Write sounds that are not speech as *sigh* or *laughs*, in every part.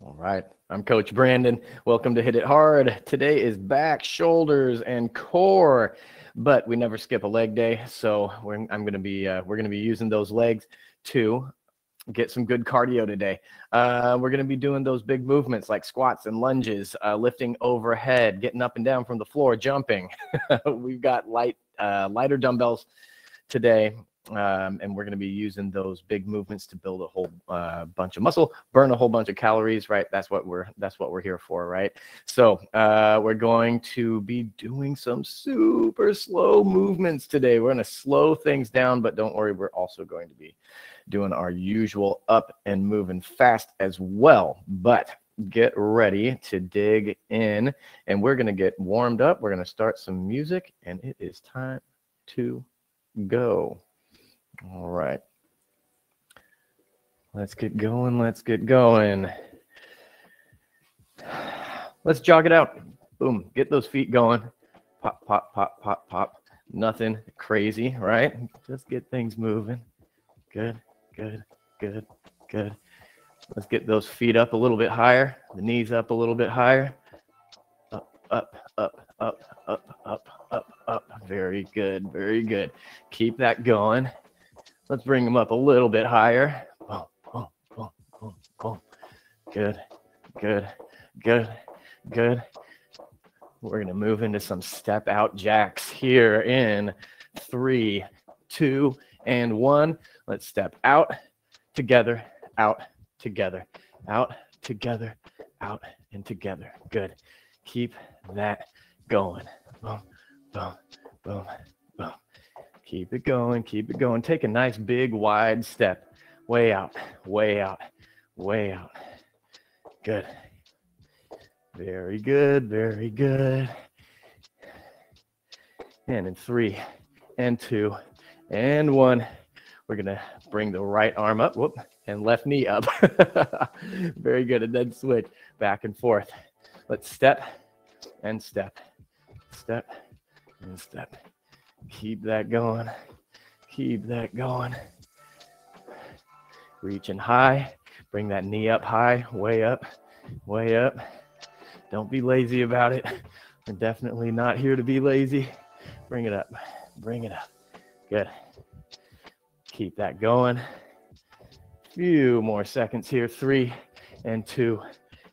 All right. I'm Coach Brandon. Welcome to Hit It Hard. Today is back, shoulders, and core, but we never skip a leg day. So I'm going to be uh, we're going to be using those legs to get some good cardio today. Uh, we're going to be doing those big movements like squats and lunges, uh, lifting overhead, getting up and down from the floor, jumping. *laughs* We've got light uh, lighter dumbbells today um, and we're going to be using those big movements to build a whole uh, bunch of muscle, burn a whole bunch of calories, right? That's what we're that's what we're here for, right? So uh, we're going to be doing some super slow movements today. We're going to slow things down, but don't worry, we're also going to be doing our usual up and moving fast as well. But get ready to dig in, and we're going to get warmed up. We're going to start some music, and it is time to go. All right. Let's get going. Let's get going. *sighs* Let's jog it out. Boom. Get those feet going. Pop, pop, pop, pop, pop. Nothing crazy, right? Just get things moving. Good, good, good, good. Let's get those feet up a little bit higher, the knees up a little bit higher. Up, up, up, up, up, up, up, up. Very good, very good. Keep that going. Let's bring them up a little bit higher. Boom, boom, boom, boom, boom. Good, good, good, good. We're going to move into some step out jacks here in three, two, and one. Let's step out together, out together, out together, out and together. Good. Keep that going. Boom, boom, boom, Keep it going, keep it going. Take a nice big wide step. Way out, way out, way out. Good. Very good, very good. And in three, and two, and one, we're gonna bring the right arm up, whoop, and left knee up. *laughs* very good. And then switch back and forth. Let's step and step, step and step. Keep that going. Keep that going. Reaching high. Bring that knee up high, way up, way up. Don't be lazy about it. We're definitely not here to be lazy. Bring it up. Bring it up. Good. Keep that going. Few more seconds here. Three and two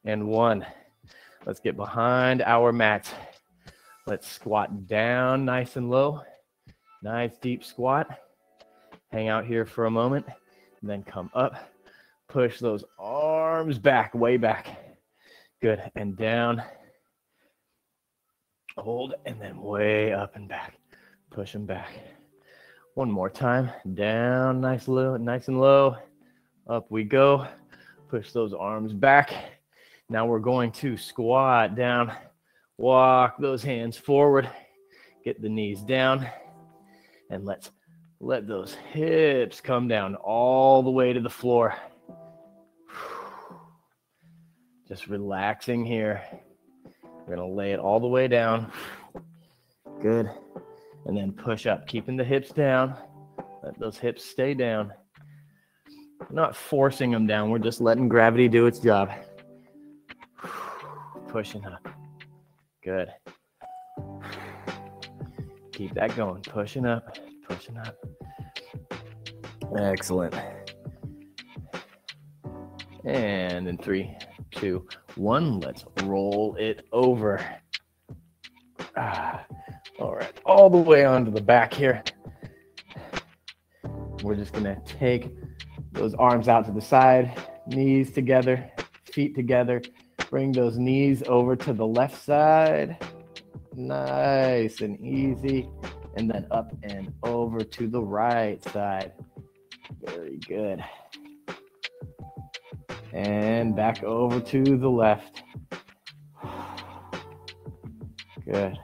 and one. Let's get behind our mat. Let's squat down nice and low. Nice deep squat. Hang out here for a moment and then come up. Push those arms back, way back. Good. And down. Hold and then way up and back. Push them back. One more time. Down, nice low, nice and low. Up we go. Push those arms back. Now we're going to squat down. Walk those hands forward. Get the knees down and let's let those hips come down all the way to the floor. *sighs* Just relaxing here. We're going to lay it all the way down. Good. And then push up, keeping the hips down. Let those hips stay down. We're not forcing them down. We're just letting gravity do its job. *sighs* Pushing up. Good. Keep that going. Pushing up, pushing up. Excellent. And in three, two, one, let's roll it over. Ah, all right, all the way onto the back here. We're just gonna take those arms out to the side, knees together, feet together. Bring those knees over to the left side Nice and easy. And then up and over to the right side. Very good. And back over to the left. *sighs* Good.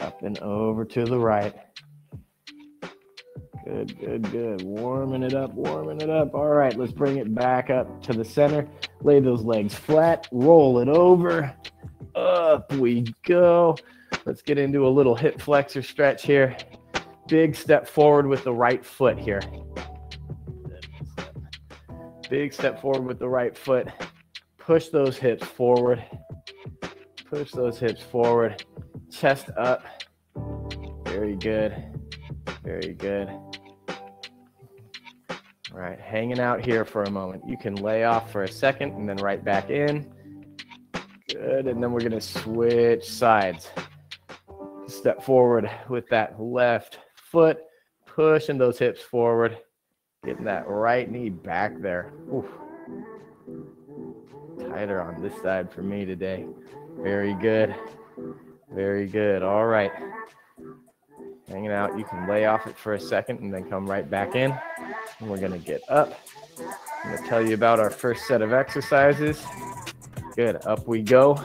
Up and over to the right. Good, good, good. Warming it up, warming it up. All right, let's bring it back up to the center. Lay those legs flat, roll it over. Up we go. Let's get into a little hip flexor stretch here. Big step forward with the right foot here. Big step forward with the right foot. Push those hips forward. Push those hips forward. Chest up. Very good. Very good. All right, hanging out here for a moment. You can lay off for a second and then right back in. Good, and then we're gonna switch sides. Step forward with that left foot, pushing those hips forward, getting that right knee back there. Oof. Tighter on this side for me today. Very good. Very good. All right. Hanging out. You can lay off it for a second and then come right back in. And we're going to get up. I'm going to tell you about our first set of exercises. Good. Up we go.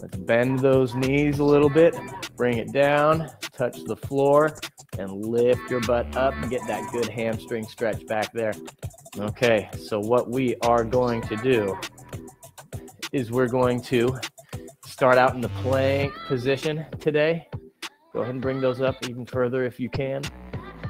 Let's bend those knees a little bit. Bring it down. Touch the floor and lift your butt up and get that good hamstring stretch back there. Okay, so what we are going to do is we're going to start out in the plank position today. Go ahead and bring those up even further if you can.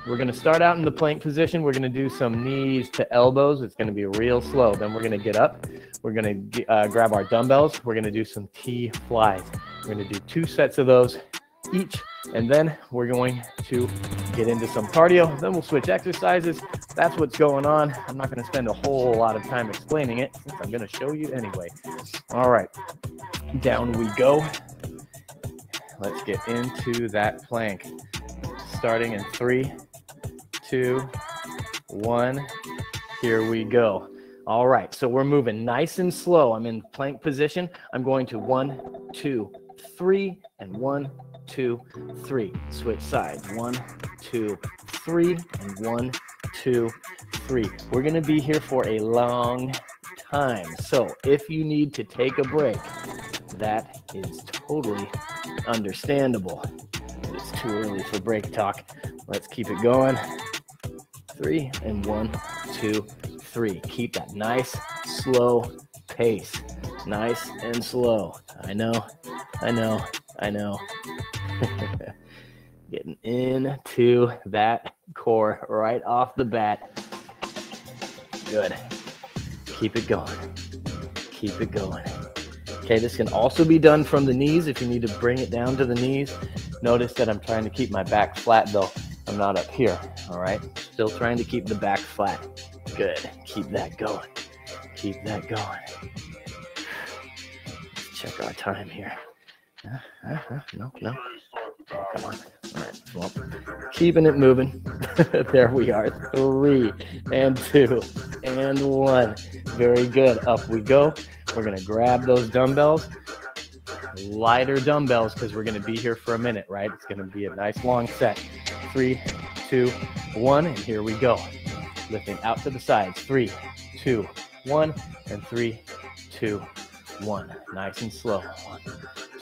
We're going to start out in the plank position. We're going to do some knees to elbows. It's going to be real slow. Then we're going to get up. We're going to uh, grab our dumbbells. We're going to do some T flies. We're going to do two sets of those each. And then we're going to get into some cardio. Then we'll switch exercises. That's what's going on. I'm not going to spend a whole lot of time explaining it I'm going to show you anyway. All right, down we go. Let's get into that plank. Starting in three, two, one. Here we go. All right, so we're moving nice and slow. I'm in plank position. I'm going to one, two, three, and one, two, three. Switch sides. One, two, three, and one, two, three. We're to be here for a long time. So if you need to take a break, that is totally understandable. It's too early for break talk. Let's keep it going. Three and one, two, three. Keep that nice, slow pace. Nice and slow. I know, I know, I know. *laughs* Getting into that core right off the bat. Good. Keep it going. Keep it going. Okay, this can also be done from the knees if you need to bring it down to the knees. Notice that I'm trying to keep my back flat though. I'm not up here. All right. Still trying to keep the back flat. Good. Keep that going. Keep that going. Check our time here. Uh, uh, uh, no, no. Oh, come on. All right. Well, keeping it moving. *laughs* there we are. Three and two and one. Very good. Up we go. We're going to grab those dumbbells, lighter dumbbells, because we're going to be here for a minute, right? It's going to be a nice long set. Three, two, one, and here we go. Lifting out to the sides. Three, two, one, and three, two, one. Nice and slow. One,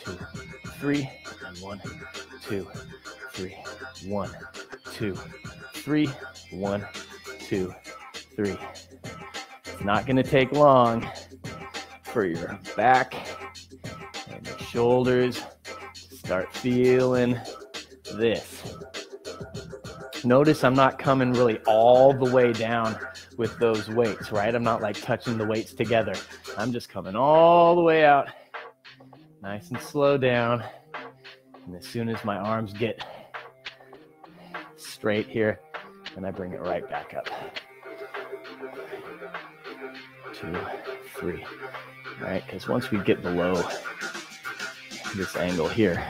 two, three, and one, two, three, one, two, three, one, two, three. It's not going to take long for your back and your shoulders. to Start feeling this. Notice I'm not coming really all the way down with those weights, right? I'm not like touching the weights together. I'm just coming all the way out, nice and slow down. And as soon as my arms get straight here, and I bring it right back up. Two, three. Right, because once we get below this angle here,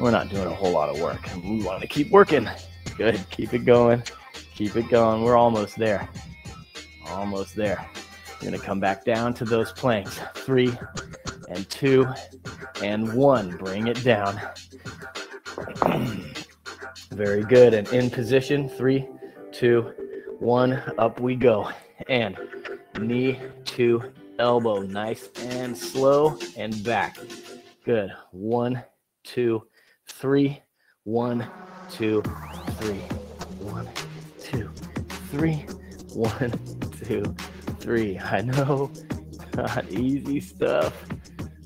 we're not doing a whole lot of work. We want to keep working. Good. Keep it going. Keep it going. We're almost there. Almost there. We're going to come back down to those planks. Three and two and one. Bring it down. *clears throat* Very good. And in position. Three, two, one. Up we go. And knee to elbow. Nice and slow and back. Good. One, two, three. One, two, three. One, two, three. One, two, three. I know. *laughs* Not easy stuff.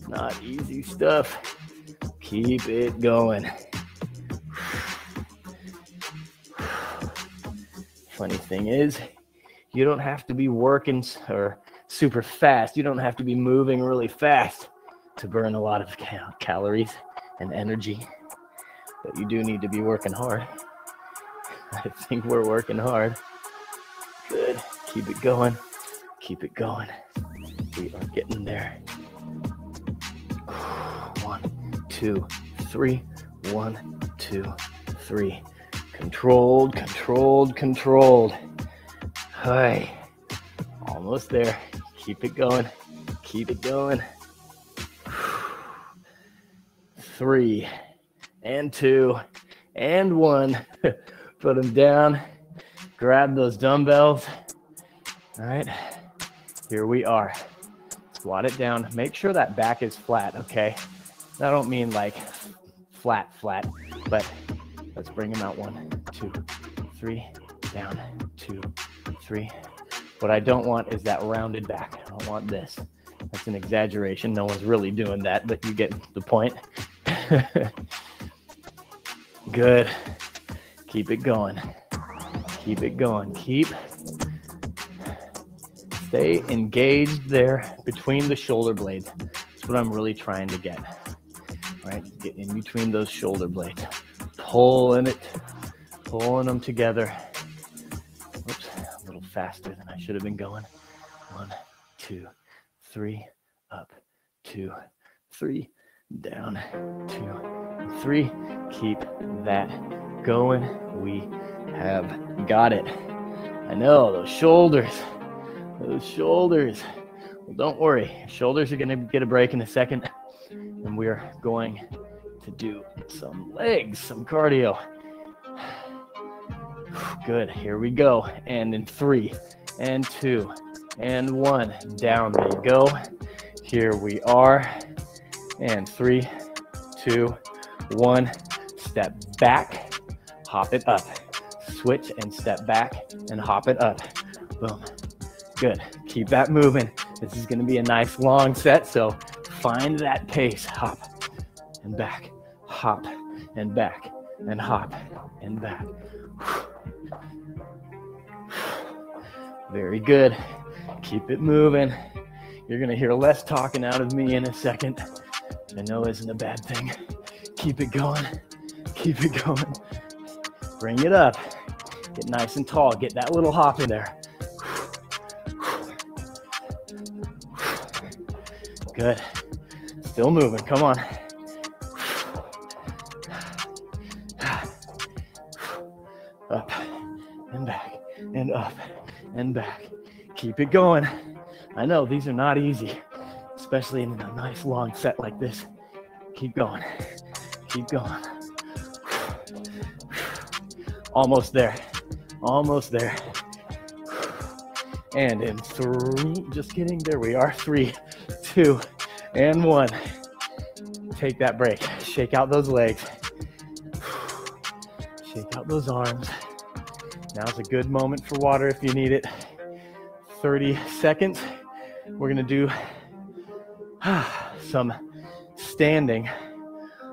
Not easy stuff. Keep it going. *sighs* Funny thing is, you don't have to be working or super fast. You don't have to be moving really fast to burn a lot of cal- calories and energy. But you do need to be working hard. *laughs* I think we're working hard. Good. Keep it going. Keep it going. We are getting there. *sighs* One, two, three. One, two, three. Controlled, controlled, controlled. Hi. Almost there. Keep it going. Keep it going. *sighs* Three and two and one. *laughs* Put them down. Grab those dumbbells. All right. Here we are. Squat it down. Make sure that back is flat, okay? I don't mean like flat, flat, but let's bring them out. One, two, three, down, two, three. What I don't want is that rounded back. I want this. That's an exaggeration. No one's really doing that, but you get the point. *laughs* Good. Keep it going. Keep it going. Keep. Stay engaged there between the shoulder blades. That's what I'm really trying to get. Right, get in between those shoulder blades. Pulling it, pulling them together. Oops, a little faster than I should have been going. One, two, three, up, two, three, down, two, three. Keep that going. We have got it. I know those shoulders, those shoulders. Well, don't worry, shoulders are going to get a break in a second, and we're going to do some legs, some cardio. *sighs* Good. Here we go. And in three, and two, and one. Down they go. Here we are. And three, two, one. Step back, hop it up. Switch and step back and hop it up. Boom. Good. Keep that moving. This is going to be a nice long set, so find that pace. Hop and back, hop and back, and hop and back. *sighs* Very good. Keep it moving. You're going to hear less talking out of me in a second. I know isn't a bad thing. Keep it going. Keep it going. Bring it up. Get nice and tall. Get that little hop in there. Good. Still moving. Come on. Up and back and up and back. Keep it going. I know these are not easy, especially in a nice long set like this. Keep going. Keep going. Almost there. Almost there. And in three, just kidding, there we are. Three, two, and one. Take that break. Shake out those legs. Shake out those arms. Now's a good moment for water if you need it. 30 seconds. We're gonna do ah, some standing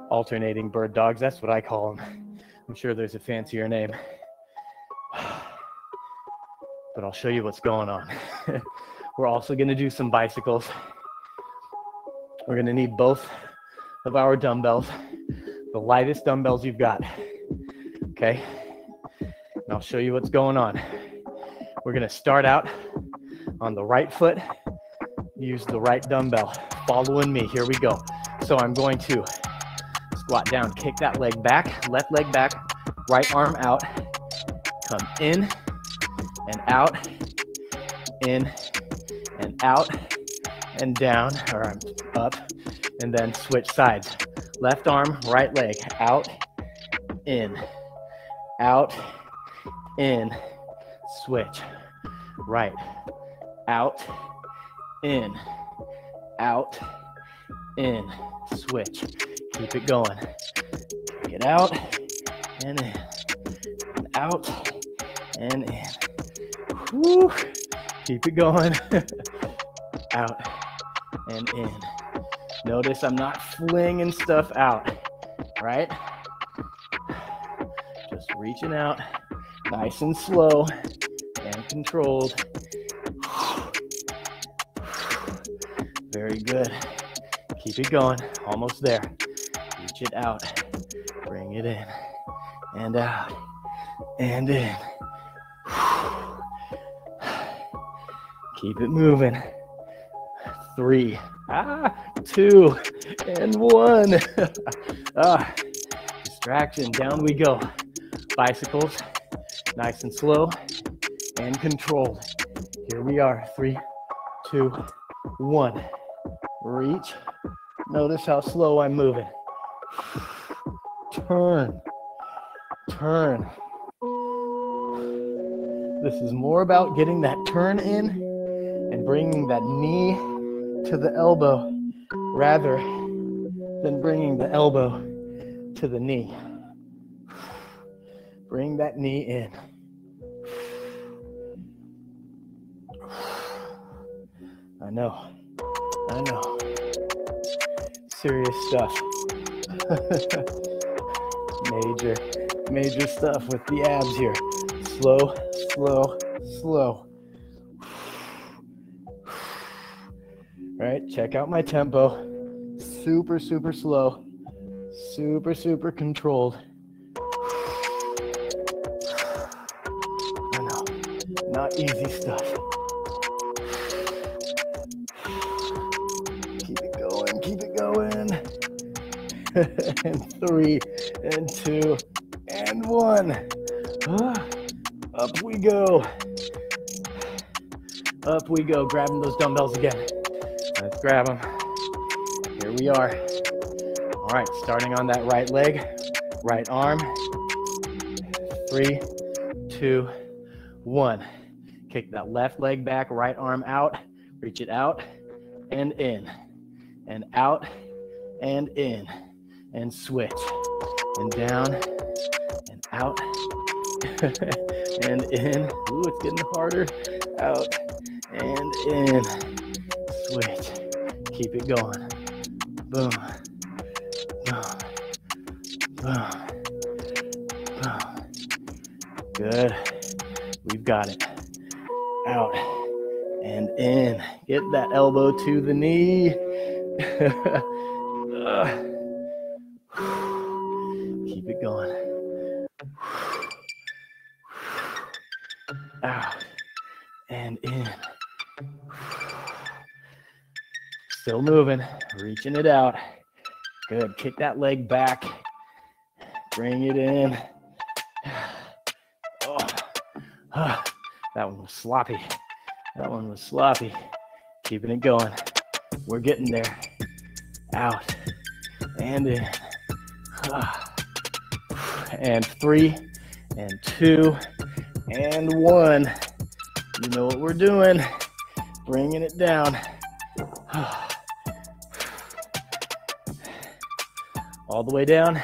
alternating bird dogs. That's what I call them. I'm sure there's a fancier name. *sighs* But I'll show you what's going on. *laughs* We're also going to do some bicycles. We're going to need both of our dumbbells, the lightest dumbbells you've got. Okay? And I'll show you what's going on. We're going to start out on the right foot, use the right dumbbell. Following me. Here we go. So I'm going to squat down, kick that leg back, left leg back, right arm out, come in and out, in and out, and down, or up, and then switch sides. Left arm, right leg, out, in, out, in, switch. Right, out, in, out, in, switch. Keep it going. Get out and in, out and in. Woo. Keep it going. *laughs* out and in. Notice I'm not flinging stuff out, right? Just reaching out, nice and slow and controlled. Very good. Keep it going. Almost there. Reach it out. Bring it in and out and in. *sighs* Keep it moving. Three, ah, two, and one. *laughs* ah, distraction. Down we go. Bicycles, nice and slow and controlled. Here we are. Three, two, one. Reach. Notice how slow I'm moving. Turn. Turn. This is more about getting that turn in and bringing that knee to the elbow rather than bringing the elbow to the knee. Bring that knee in. I know. I know. Serious stuff. *laughs* major, major stuff with the abs here. Slow, slow, slow. *sighs* Right, check out my tempo. Super, super slow. Super, super controlled. *sighs* I know, not easy stuff. *laughs* and three, and two, and one. *sighs* Up we go. Up we go, grabbing those dumbbells again. Let's grab them. Here we are. All right, starting on that right leg, right arm. Three, two, one. Kick that left leg back, right arm out, reach it out and in, and out and in, and switch, and down and out *laughs* and in. Ooh, it's getting harder. Out and in. Switch. Keep it going. Boom. Boom. Boom. Boom. Good. We've got it. Out and in. Get that elbow to the knee. *laughs* moving, reaching it out. Good. Kick that leg back. Bring it in. *sighs* Oh, ah, *sighs* that one was sloppy. That one was sloppy. Keeping it going. We're getting there. Out and in. Ah. *sighs* And three, and two, and one. You know what we're doing. Bringing it down. All the way down.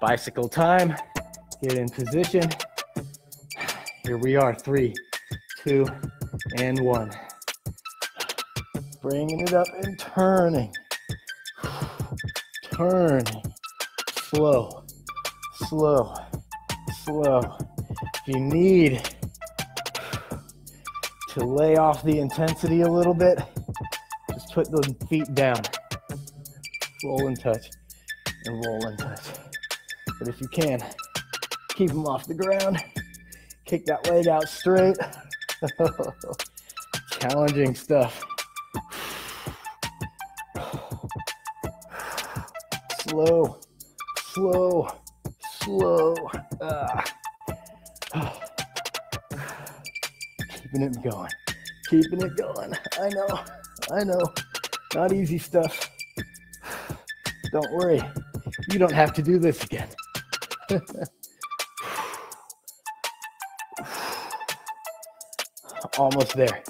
Bicycle time. Get in position. Here we are. Three, two, and one. Bringing it up and turning. Turning. Slow, slow, slow. If you need to lay off the intensity a little bit, just put the feet down. Roll and touch, and roll and touch. But if you can, keep them off the ground. Kick that leg out straight. *laughs* Challenging stuff. Slow, slow, slow. Ah. Keeping it going, keeping it going. I know, I know. Not easy stuff. Don't worry, you don't have to do this again. *sighs* Almost there.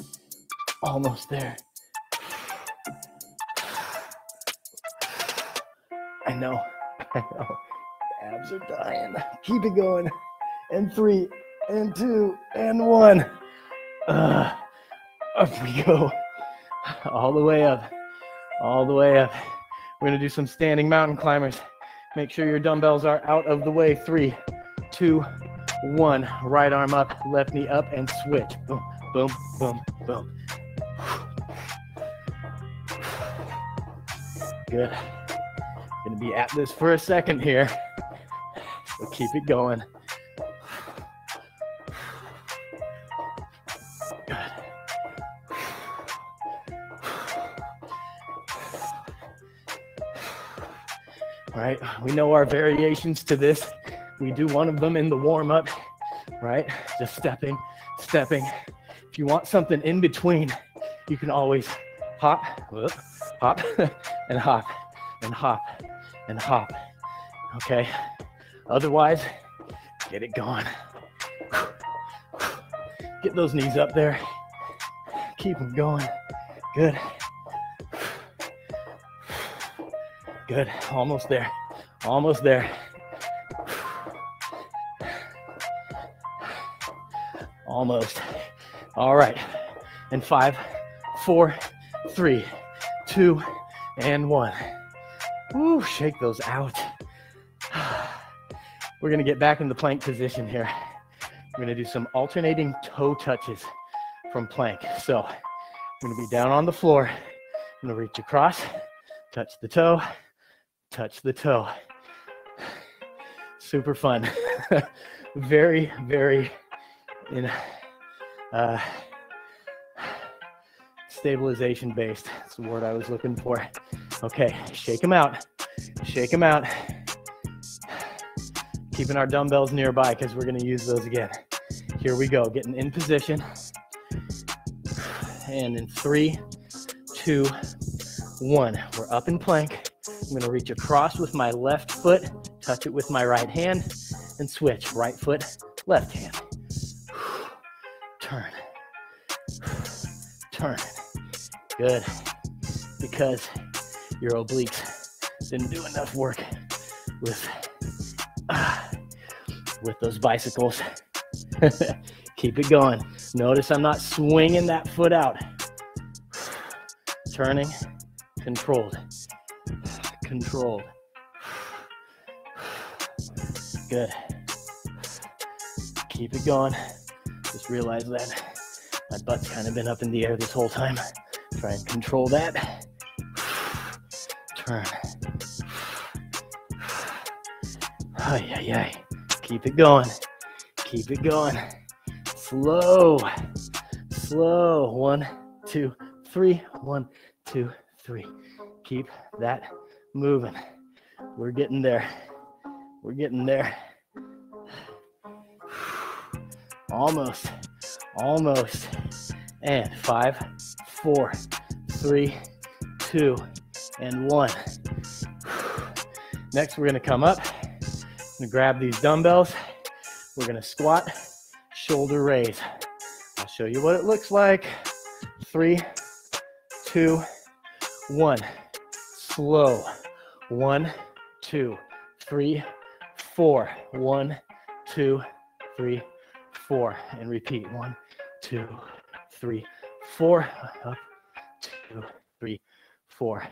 Almost there. *sighs* I know. *laughs* I know. Abs are dying. Keep it going. And three, and two, and one. Uh, up we go. All the way up. All the way up. We're going to do some standing mountain climbers. Make sure your dumbbells are out of the way. Three, two, one. Right arm up, left knee up, and switch. Boom, boom, boom, boom. Good. Gonna be at this for a second here. Keep it going. Right, we know our variations to this. We do one of them in the warm up, right? Just stepping, stepping. If you want something in between, you can always hop, whoop, hop, *laughs* and hop, and hop, and hop. Okay. Otherwise, get it going. Get those knees up there. Keep them going. Good. Good. Almost there. Almost there. Almost. All right. And five, four, three, two, and one. Woo, shake those out. *sighs* We're gonna get back in the plank position here. We're gonna do some alternating toe touches from plank. So I'm gonna be down on the floor. I'm gonna reach across, touch the toe, touch the toe. Super fun. *laughs* very, very in uh, stabilization based. That's the word I was looking for. Okay, shake them out. Shake them out. Keeping our dumbbells nearby because we're going to use those again. Here we go, getting in position. And in three, two, one, we're up in plank. I'm going to reach across with my left foot, touch it with my right hand, and switch. Right foot, left hand. Turn. Turn. Good. Because your obliques didn't do enough work with uh, with those bicycles. *laughs* Keep it going. Notice I'm not swinging that foot out. Turning, controlled, controlled. Good. Keep it going. Just realize that my butt's kind of been up in the air this whole time. Try and control that. Turn. Ay, ay, ay. Keep it going. Keep it going. Slow. Slow. One, two, three. One, two, three. Keep that moving. We're getting there. We're getting there. Almost. Almost. And five, four, three, two, and one. Next, we're gonna come up. gonna grab these dumbbells. We're gonna squat, shoulder raise. I'll show you what it looks like. Three, two, one. Slow. One, two, three, four. One, two, three, four. And repeat. One, two, three, four. Up, two, three, four.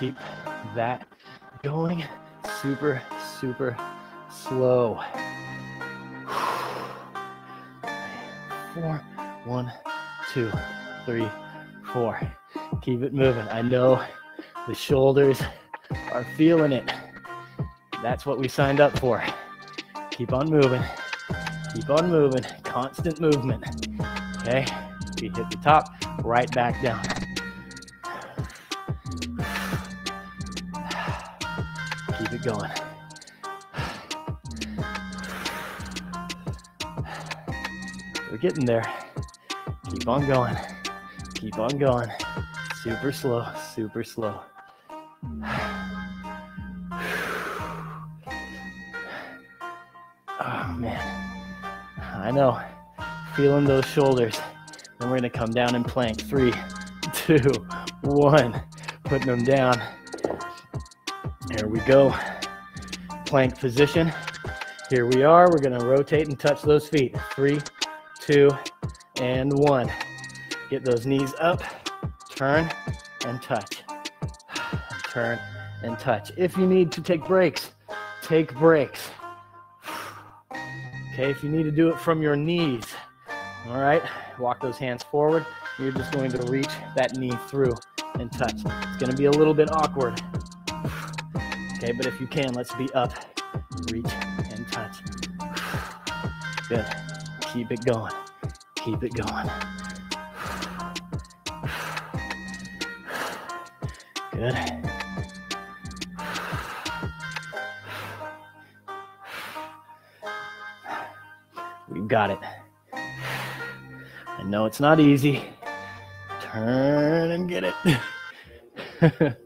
Keep that going super, super slow. Four, one, two, three, four. Keep it moving. I know the shoulders are feeling it. That's what we signed up for. Keep on moving. Keep on moving. Constant movement. Okay. We hit the top, right back down. Keep it going. We're getting there. Keep on going. Keep on going. Super slow, super slow. I know. Feeling those shoulders. Then we're gonna come down and plank. Three, two, one. Putting them down. There we go. Plank position. Here we are. We're gonna rotate and touch those feet. Three, two, and one. Get those knees up, turn, and touch. Turn and touch. If you need to take breaks, take breaks. Okay, if you need to do it from your knees, all right, walk those hands forward. You're just going to reach that knee through and touch. It's going to be a little bit awkward. Okay, but if you can, let's be up, reach, and touch. Good. Keep it going. Keep it going. Good. Got it. I know it's not easy. Turn and get it. *laughs*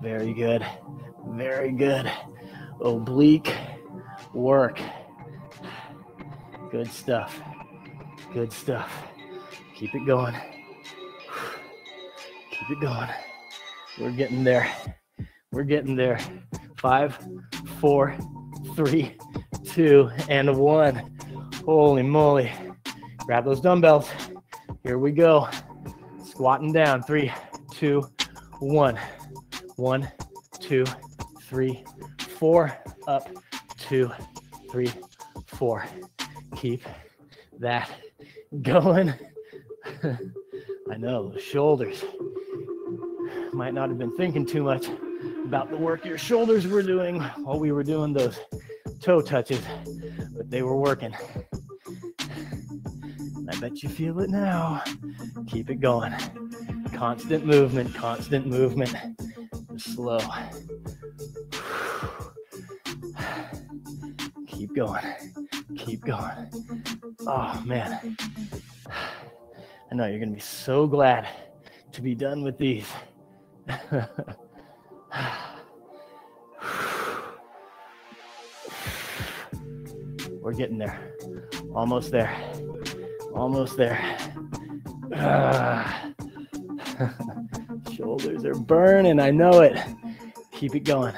Very good. Very good. Oblique work. Good stuff. Good stuff. Keep it going. Keep it going. We're getting there. We're getting there. Five, four, three, two, and one. Holy moly. Grab those dumbbells. Here we go. Squatting down. Three, two, one. One, two, three, four. Up, two, three, four. Keep that going. *laughs* I know, the shoulders. Might not have been thinking too much about the work your shoulders were doing while we were doing those toe touches, but they were working. I bet you feel it now. Keep it going. Constant movement, constant movement. Slow. Keep going. Keep going. Oh, man. I know you're going to be so glad to be done with these. *laughs* *sighs* We're getting there. Almost there. Almost there. *sighs* Shoulders are burning. I know it. Keep it going.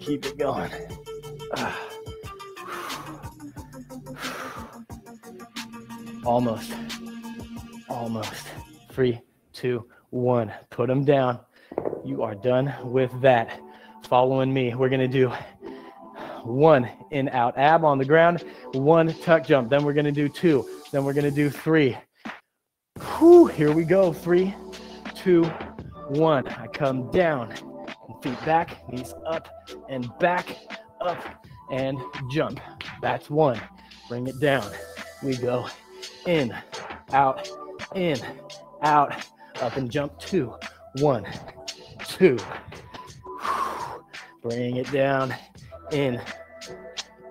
Keep it going. *sighs* Almost. Almost. Three, two, one. Put them down. You are done with that. Following me, we're going to do one in out ab on the ground, one tuck jump. Then we're going to do two. Then we're going to do three. Whew, here we go. Three, two, one. I come down, feet back, knees up and back, up and jump. That's one. Bring it down. We go in, out, in, out, up and jump. Two, one, two. Bring it down, in,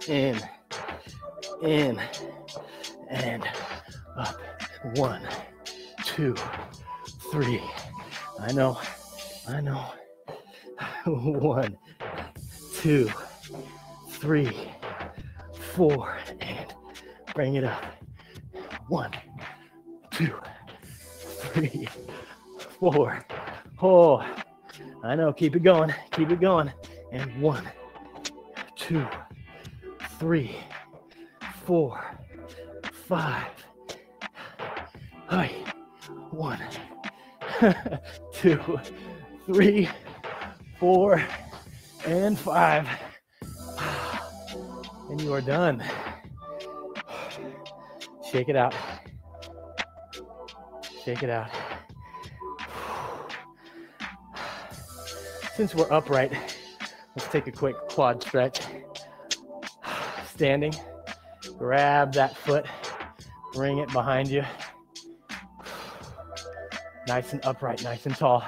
in, in, and up. One, two, three. I know, I know. *laughs* One, two, three, four, and bring it up. One, two, three, four. Oh, I know. Keep it going. Keep it going. And one, two, three, four, five. Hi. One, *laughs* two, three, four, and five. And you are done. Shake it out. Shake it out. Since we're upright, let's take a quick quad stretch. Standing, grab that foot, bring it behind you. Nice and upright, nice and tall.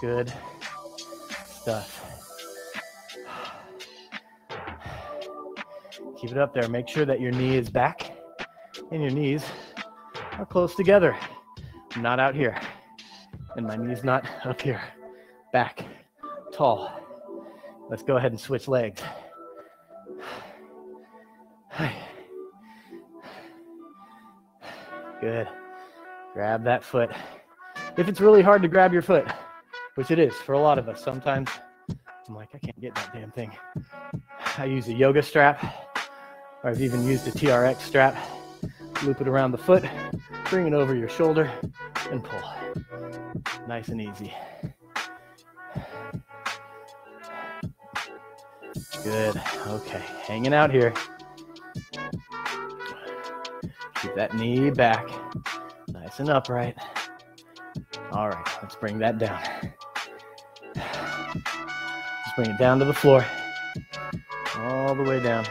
Good stuff. Keep it up there. Make sure that your knee is back and your knees are close together. Not out here. And my knee's not up here. Back, tall. Let's go ahead and switch legs. Good. Grab that foot. If it's really hard to grab your foot, which it is for a lot of us, sometimes I'm like, I can't get that damn thing. I use a yoga strap, or I've even used a TRX strap. Loop it around the foot, bring it over your shoulder, and pull. Nice and easy. Good. Okay. Hanging out here. Keep that knee back. Nice and upright. All right. Let's bring that down. Let's bring it down to the floor. All the way down.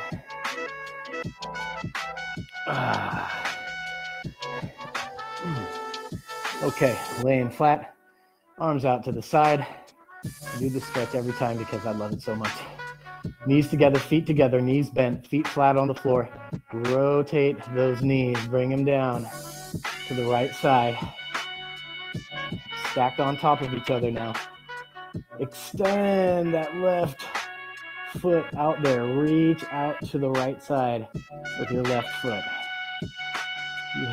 Ah. Okay, laying flat, arms out to the side. I do this stretch every time because I love it so much. Knees together, feet together, knees bent, feet flat on the floor. Rotate those knees, bring them down to the right side. Stacked on top of each other now. Extend that left foot out there. Reach out to the right side with your left foot.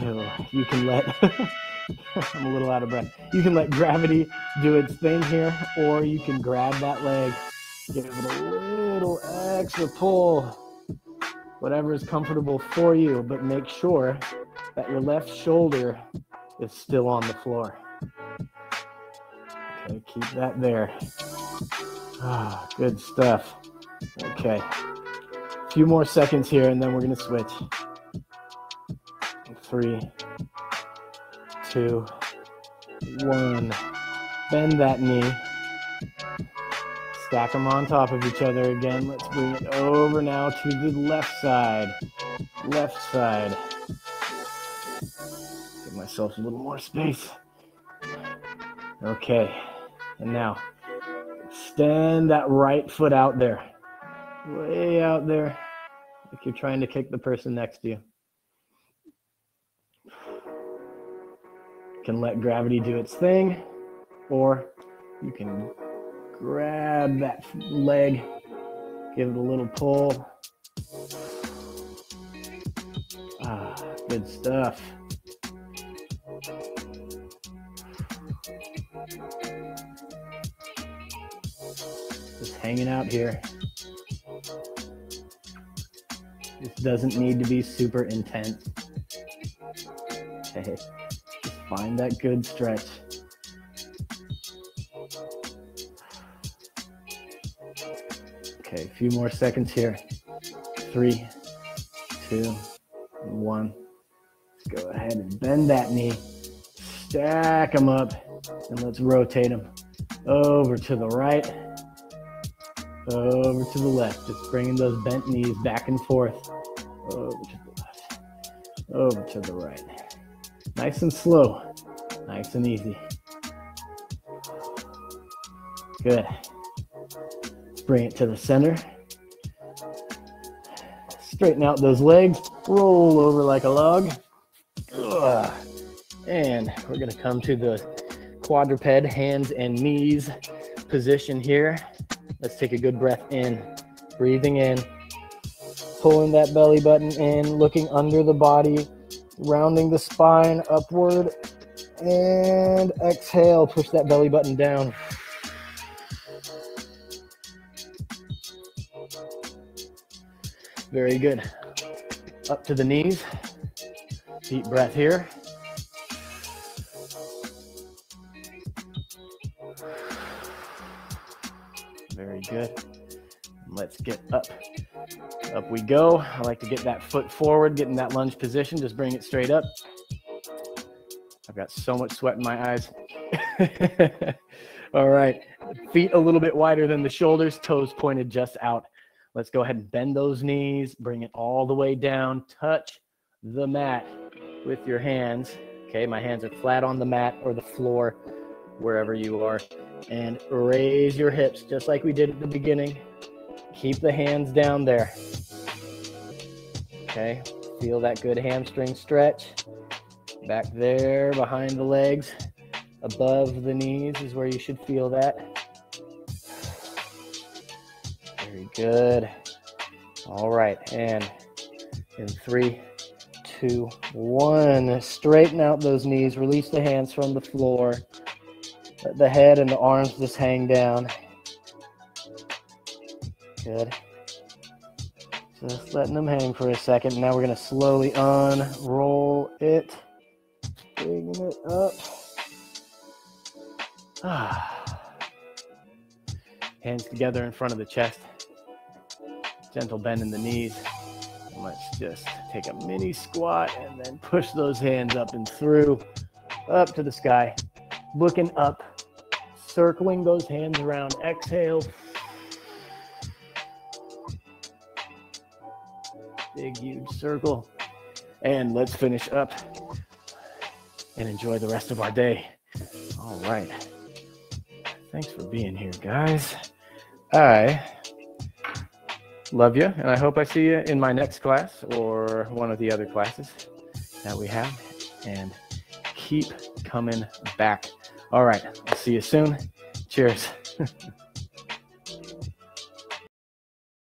You, you can let, *laughs* *laughs* I'm a little out of breath. You can let gravity do its thing here, or you can grab that leg, give it a little extra pull, whatever is comfortable for you, but make sure that your left shoulder is still on the floor. Okay, keep that there. Ah, good stuff. Okay. A few more seconds here and then we're going to switch. Three, two, one. Bend that knee. Stack them on top of each other again. Let's bring it over now to the left side. Left side. Give myself a little more space. Okay. And now extend that right foot out there way out there, like you're trying to kick the person next to you. Can let gravity do its thing, or you can grab that leg, give it a little pull. Ah, good stuff. Just hanging out here. This doesn't need to be super intense. Just find that good stretch. Okay, a few more seconds here. Three, two, one. Let's go ahead and bend that knee. Stack them up, and let's rotate them over to the right over to the left, just bringing those bent knees back and forth. Over to the left, over to the right. Nice and slow, nice and easy. Good. Bring it to the center. Straighten out those legs, roll over like a log. And we're going to come to the quadruped hands and knees position here. Let's take a good breath in. Breathing in. Pulling that belly button in, looking under the body, rounding the spine upward. And exhale, push that belly button down. Very good. Up to the knees. Deep breath here. Get up. Up we go. I like to get that foot forward, get in that lunge position. Just bring it straight up. I've got so much sweat in my eyes. *laughs* All right. Feet a little bit wider than the shoulders, toes pointed just out. Let's go ahead and bend those knees, bring it all the way down, touch the mat with your hands. Okay, my hands are flat on the mat or the floor, wherever you are and raise your hips just like we did at the beginning. Keep the hands down there. Okay, feel that good hamstring stretch. Back there behind the legs, above the knees is where you should feel that. Very good. All right, and in three, two, one, straighten out those knees, release the hands from the floor. Let the head and the arms just hang down. Good. Just letting them hang for a second. Now we're going to slowly unroll it. Bring it up. Ah. Hands together in front of the chest. Gentle bend in the knees. Let's just take a mini squat and then push those hands up and through, up to the sky, looking up, circling those hands around. Exhale. Big, huge circle. And let's finish up and enjoy the rest of our day. All right. Thanks for being here, guys. I love you, and I hope I see you in my next class or one of the other classes that we have. And keep coming back. All right. I'll see you soon. Cheers. *laughs*